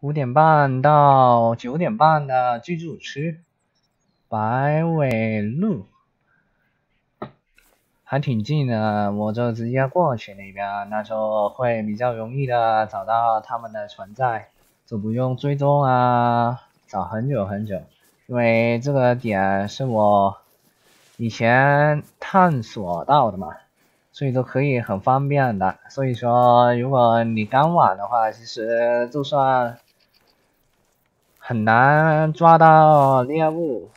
五点半到九点半的居住区，白尾路，还挺近的，我就直接过去那边，那就会比较容易的找到他们的存在，就不用追踪啊，找很久很久，因为这个点是我以前探索到的嘛。所以都可以很方便的，所以说如果你刚玩的话，其实就算很难抓到猎物，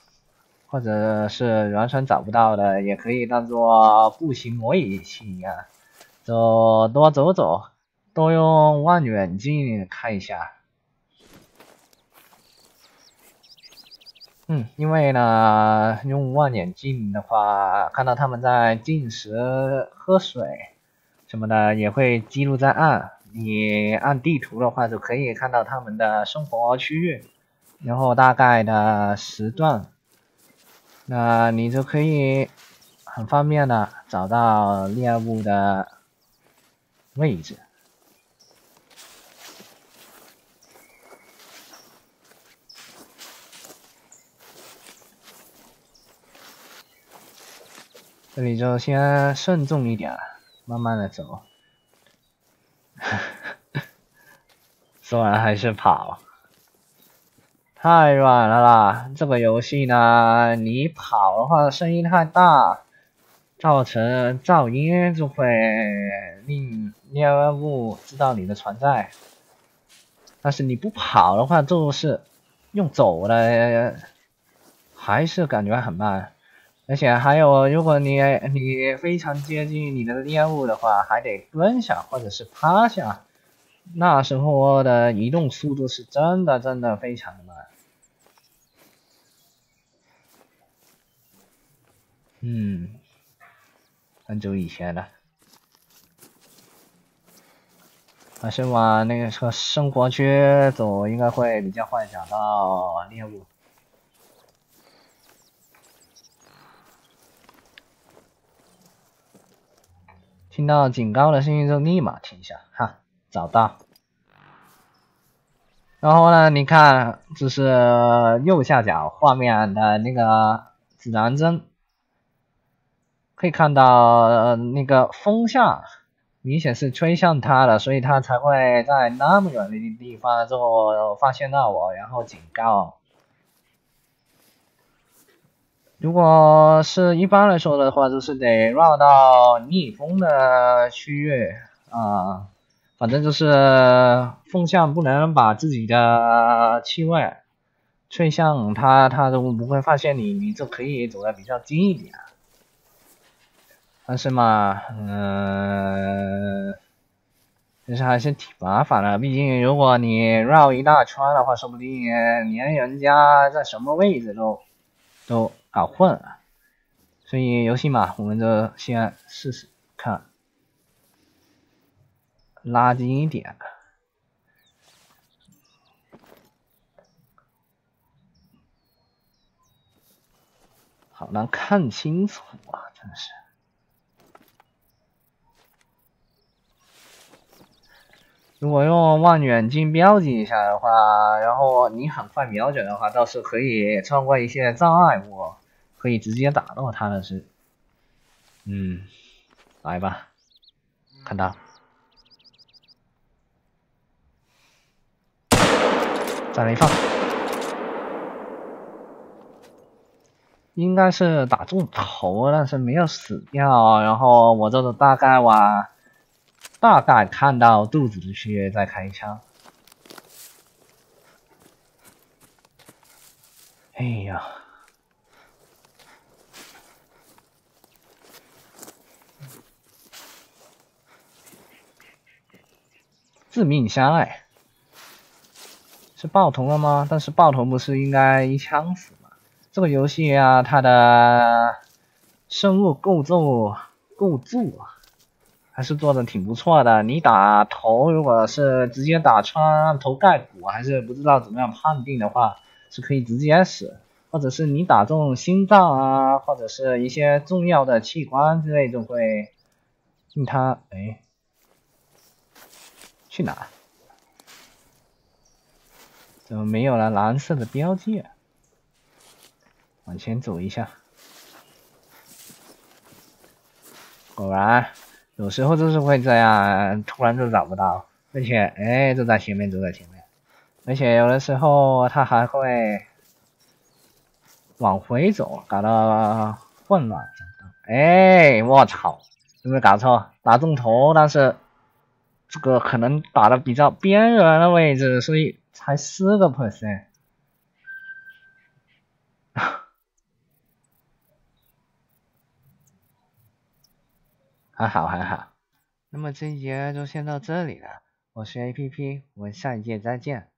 或者是完全找不到的，也可以当做步行模拟器一样，就多走走，多用望远镜看一下。嗯，因为呢，用望远镜的话，看到他们在进食、喝水什么的，也会记录在案。你按地图的话，就可以看到他们的生活区域，然后大概的时段，那你就可以很方便的找到猎物的位置。这里就先慎重一点，慢慢的走。说完还是跑，太软了啦！这个游戏呢，你跑的话声音太大，造成噪音就会令猎物知道你的存在。但是你不跑的话，就是用走的，还是感觉很慢。而且还有，如果你你非常接近你的猎物的话，还得蹲下或者是趴下，那时候的移动速度是真的真的非常的慢。嗯，很久以前了，还是往那个车生活区走，应该会比较幻想到猎物。听到警告的声音就立马停下，哈，找到。然后呢，你看，这是右下角画面的那个指南针，可以看到那个风向明显是吹向他的，所以他才会在那么远的地方之后发现到我，然后警告。如果是一般来说的话，就是得绕到逆风的区域啊，反正就是风向不能把自己的气味吹向他，他都不会发现你，你就可以走的比较近一点。但是嘛，嗯，其实还是挺麻烦的，毕竟如果你绕一大圈的话，说不定连人家在什么位置都都。搞混了，所以游戏嘛，我们就先试试看，拉近一点，好难看清楚啊，真是。如果用望远镜标记一下的话，然后你很快瞄准的话，倒是可以穿过一些障碍物。可以直接打到他的是，嗯，来吧，看到，再来一发，应该是打中头，但是没有死掉，然后我这大概往大概看到肚子的区域再开枪，哎呀！致命伤害是爆头了吗？但是爆头不是应该一枪死吗？这个游戏啊，它的生物构造构筑还是做的挺不错的。你打头，如果是直接打穿头盖骨，还是不知道怎么样判定的话，是可以直接死；或者是你打中心脏啊，或者是一些重要的器官之类，就会令他哎。去哪？怎么没有了蓝色的标记？往前走一下。果然，有时候就是会这样，突然就找不到，而且，哎，就在前面，就在前面，而且有的时候他还会往回走，搞得混乱。哎，我操，有没有搞错？打中头，但是这个可能打的比较边缘的位置，所以才四个 percent。还好还好，那么这一节就先到这里了。我是 A P P，我们下一节再见。